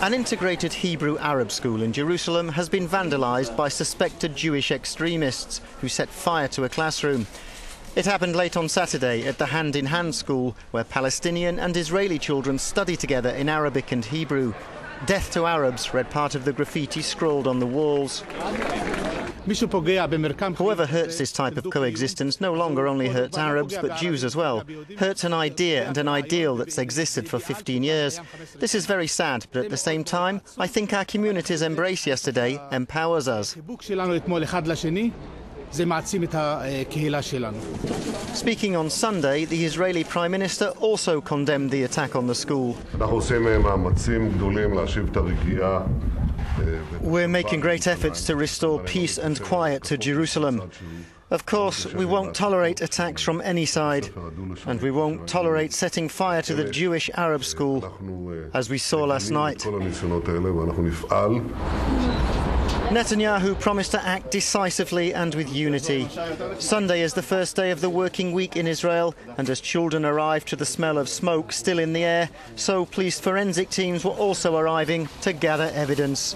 An integrated Hebrew Arab school in Jerusalem has been vandalised by suspected Jewish extremists who set fire to a classroom. It happened late on Saturday at the Hand in Hand school, where Palestinian and Israeli children study together in Arabic and Hebrew. Death to Arabs read part of the graffiti scrawled on the walls. Whoever hurts this type of coexistence no longer only hurts Arabs but Jews as well, hurts an idea and an ideal that's existed for 15 years. This is very sad, but at the same time, I think our community's embrace yesterday empowers us. Speaking on Sunday, the Israeli Prime Minister also condemned the attack on the school. We're making great efforts to restore peace and quiet to Jerusalem. Of course, we won't tolerate attacks from any side, and we won't tolerate setting fire to the Jewish Arab school, as we saw last night. Netanyahu promised to act decisively and with unity. Sunday is the first day of the working week in Israel, and as children arrive to the smell of smoke still in the air, so police forensic teams were also arriving to gather evidence.